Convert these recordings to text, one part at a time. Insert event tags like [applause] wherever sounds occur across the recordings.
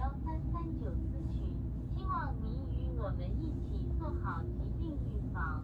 幺三三九咨询希望您与我们一起做好疾病预防。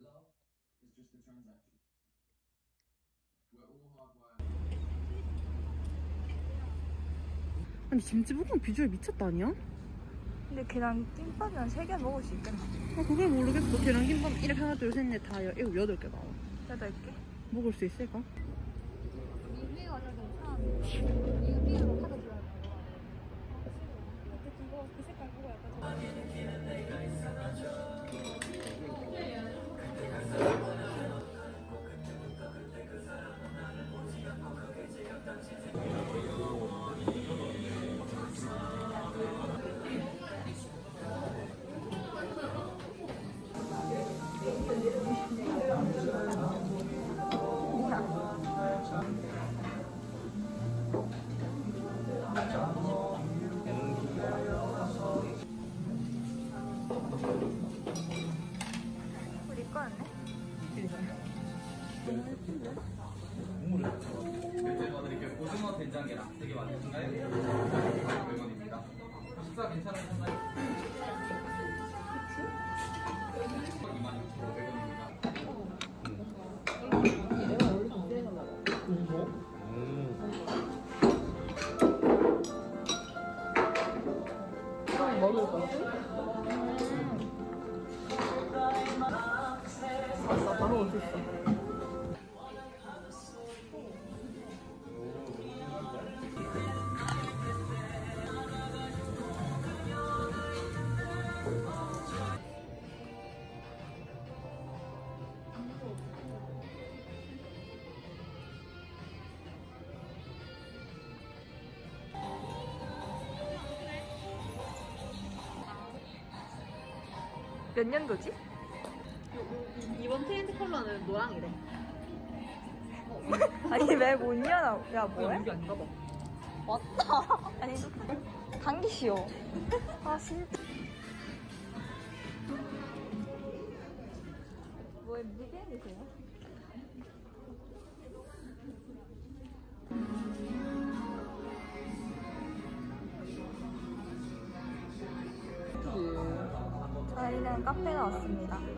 Love is just a transaction. We're all hardwired. 아니 김치볶음 비주얼 미쳤다 아니야? 근데 계란 김밥이랑 세개 먹을 수 있겠나? 아 그걸 모르겠어 계란 김밥 이렇게 하나 둘셋넷다 일곱 여덟 개 나와 여덟 개? 먹을 수 있을까? 미미가 좀 괜찮은데 삐로 결제 받을게요. 고등어 된장게랑 되게 많으신가요? 100원입니다. 식사 괜찮으셨나요? 몇 년도지? 이번 트렌드 컬러는 노랑이래 [laughs] 아니 왜못 년아 야 뭐해? 여기 아닌가 봐 맞다 [laughs] 아니 당기시오 [laughs] 아 진짜 뭐에 무게이세요? 카페에 왔습니다.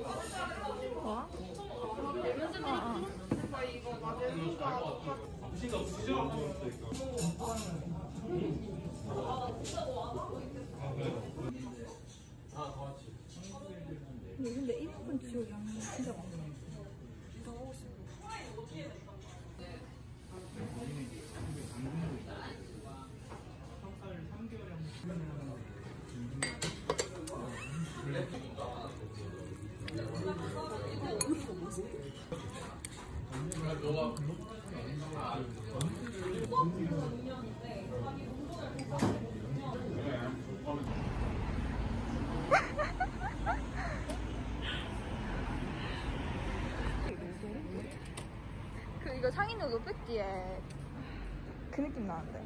근데 그 이거 상인역 노백지에 그 느낌 나는데.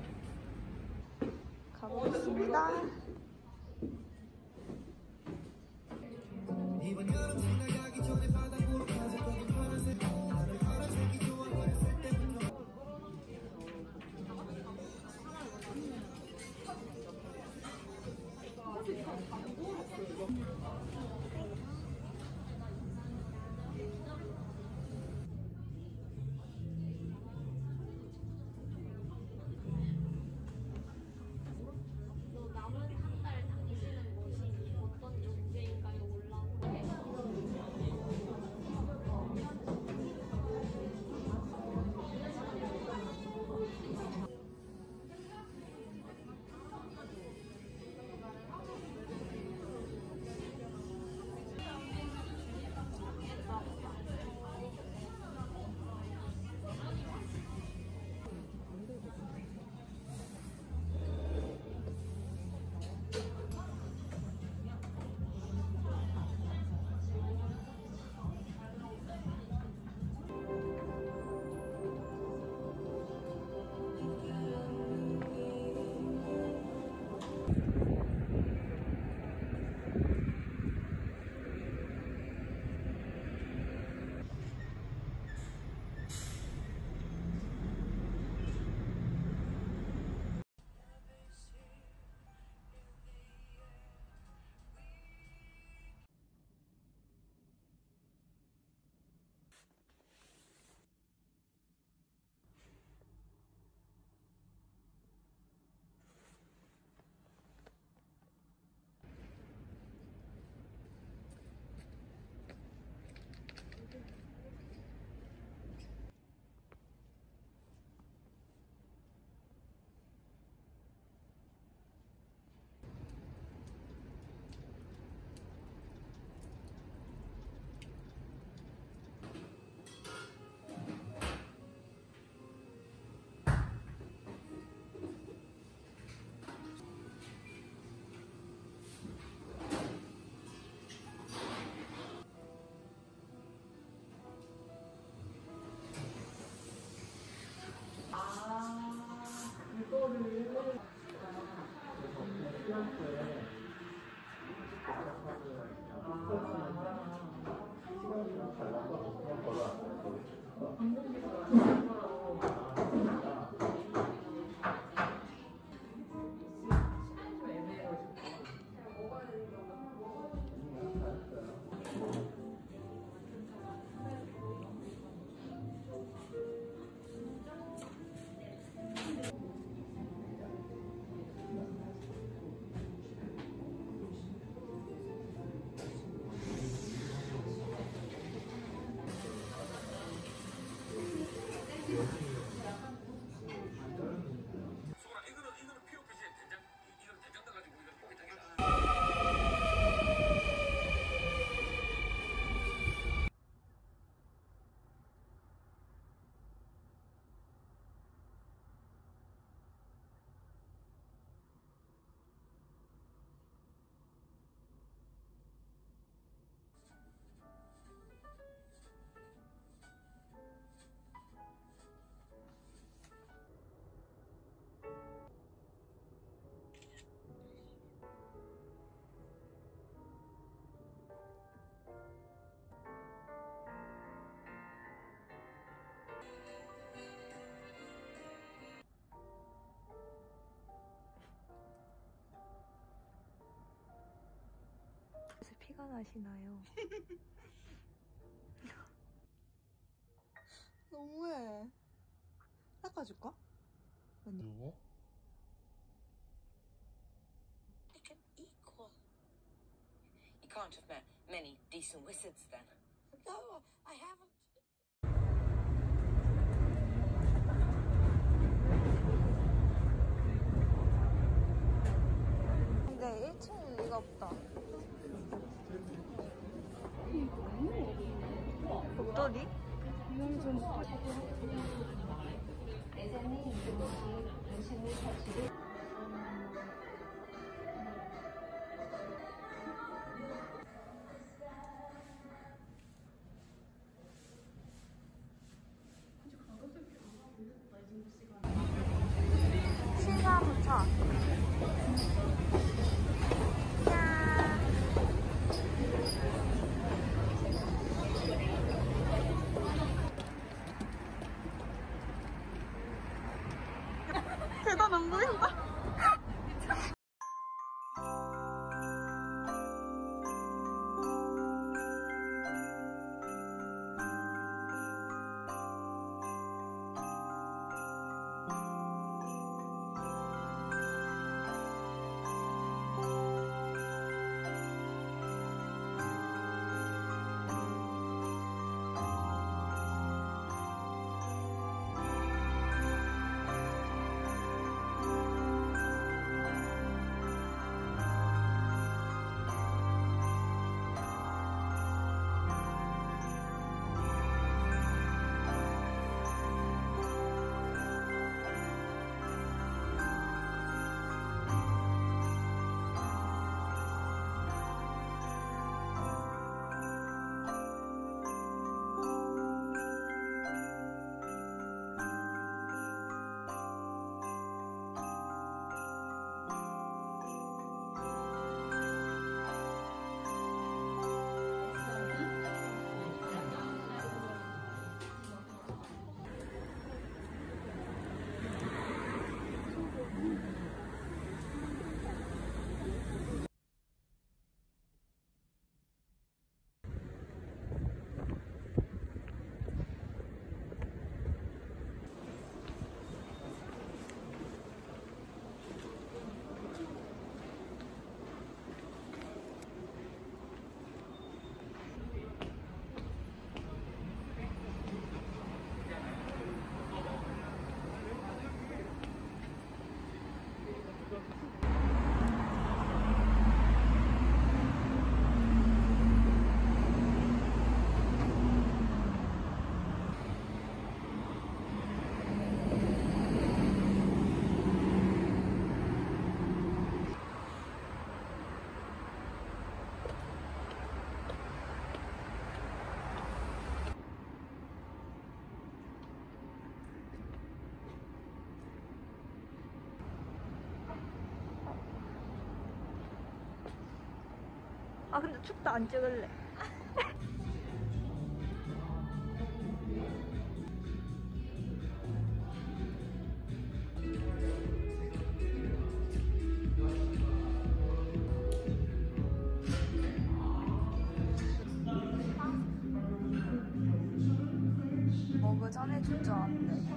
Thank you. 나시나요? 너무해. 닦아줄까? 누구? Like an equal. You can't have met many decent wizards then. No, I haven't. 아 근데 춥다 안 찍을래. 먹어 전해줄 줄 알았는데.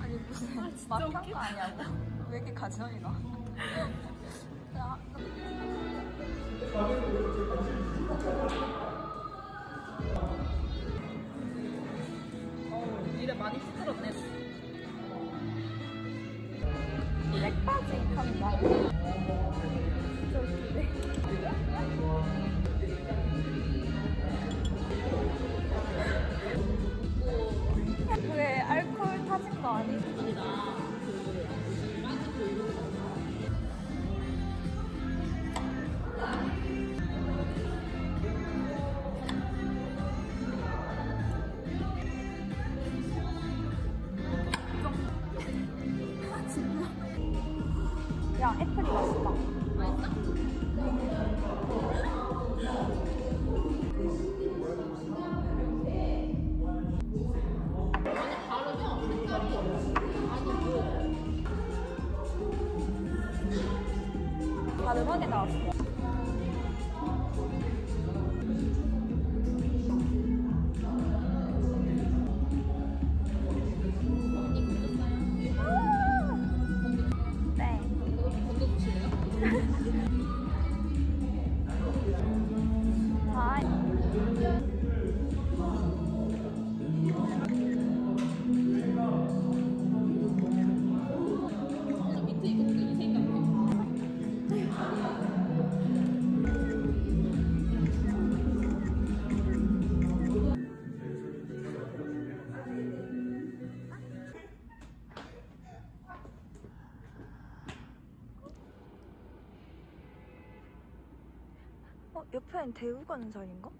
아니 무슨 맛한 거 아니냐고. 왜 이렇게 가지런히 나? 야, 일에 많이 시끄럽네. 백바지 한다. 야 애플이 어, 옆에는 대우관사인가?